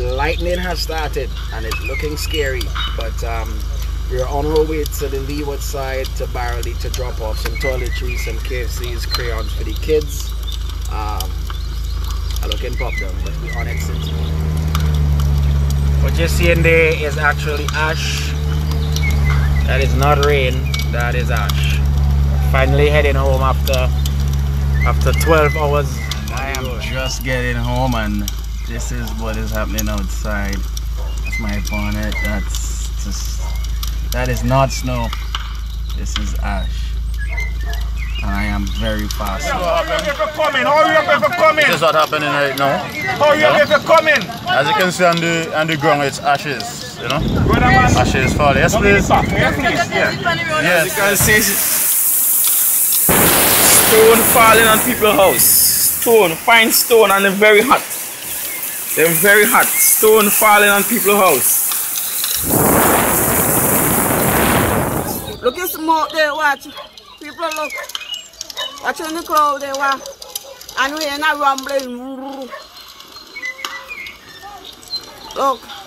lightning has started and it's looking scary, but um, we're on our way to the leeward side to Barrouallie to drop off some toiletries, some KFC's, crayons for the kids. Um, I look in pop them, but we're on it since. What you're seeing there is actually ash. That is not rain, that is ash. Finally heading home after after 12 hours. I am just getting home and this is what is happening outside. That's my bonnet. That's just that is not snow. This is ash. And I am very fast. Hurry up if you're coming, hurry up if you're coming. This is what's happening right now. Hurry up if you're coming. As you can see on the on the ground it's ashes, you know? Brother man, Ashes falling. Yes please. back here please. Yeah. Yes. You can see stone falling on people's house. Stone, fine stone, and they're very hot. They're very hot. Stone falling on people's house. Look at smoke there, watch. People look. Watching the crowd there, watch. And we in a rumbling. Look.